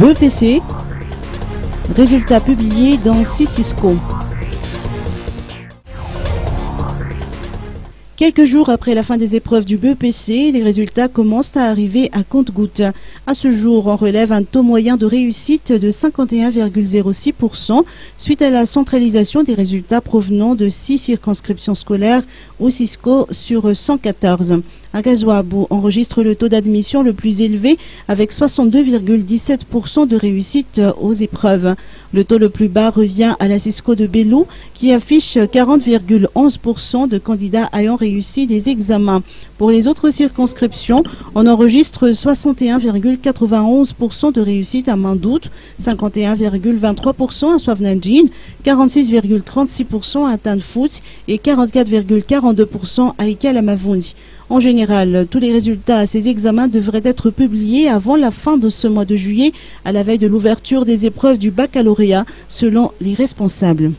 BEPC. Résultats publiés dans Cisco. Quelques jours après la fin des épreuves du BEPC, les résultats commencent à arriver à compte-gouttes. À ce jour, on relève un taux moyen de réussite de 51,06% suite à la centralisation des résultats provenant de six circonscriptions scolaires au Cisco sur 114. Agazoabou enregistre le taux d'admission le plus élevé avec 62,17% de réussite aux épreuves. Le taux le plus bas revient à la Cisco de Bélou qui affiche 40,11% de candidats ayant réussi les examens. Pour les autres circonscriptions, on enregistre 61,91% de réussite à Mandout, 51,23% à Swavnanjin, 46,36% à Tanfout et 44,42% à Ikalamavouni. En général, tous les résultats à ces examens devraient être publiés avant la fin de ce mois de juillet, à la veille de l'ouverture des épreuves du baccalauréat, selon les responsables.